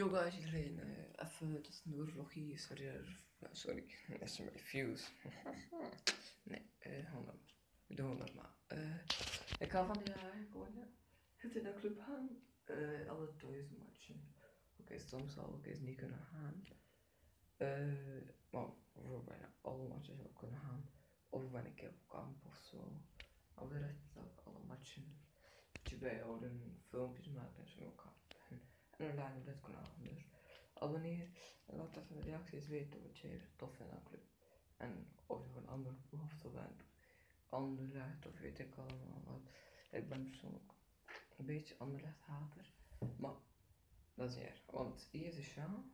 Yo guys, iedereen, uh, even tussendoor vloggie, sorry, uh, sorry, dat is mijn views. nee, uh, normaal. We doen normaal. Uh, ik ga van die gewoon ja, het in de club gaan, uh, alle thuis matchen. Oké, okay, soms zal ik eens niet kunnen gaan. Uh, maar voor bijna alle matchen zou kunnen gaan. Of ben ik op kamp of zo. Al de rest ik alle matchen je bijhouden, filmpjes maken en zo. En ik dit kanaal. Dus abonneer en laat even de reacties weten wat je tof vindt aan club. En of je een andere behoefte bent. Anderlecht of weet ik allemaal wat. Ik ben persoonlijk een beetje Anderlecht hater. Maar dat is hier. Want hier is de sjaal.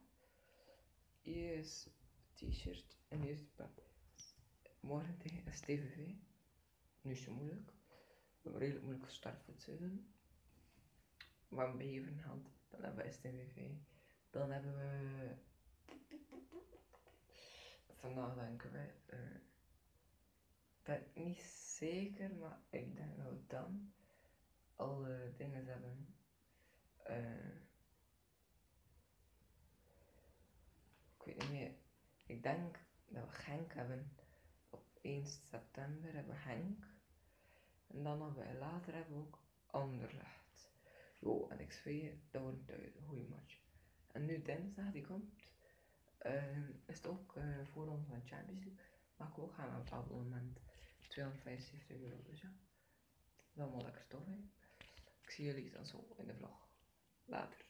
Hier is t-shirt en hier is de pep. Morgen tegen STVV. Nu is het moeilijk. We hebben redelijk moeilijk gestart voor het seizoen. Maar een Beverhand, dan hebben we STVV. Dan hebben we. Vandaag denken wij. Uh, ik ben niet zeker, maar ik denk dat we dan alle dingen hebben. Uh, ik weet niet meer. Ik denk dat we Genk hebben. Op 1 september hebben we Genk. En dan hebben we later hebben we ook Anderlecht. Jo, en ik zweer, dat wordt een goede match. En nu dinsdag die komt, uh, is het ook uh, voor ons van Champions League. Maar ik ook gaan aan het abonnement. 275 euro, dus ja. Dat is lekker stof, hè. Ik zie jullie dan zo in de vlog. Later.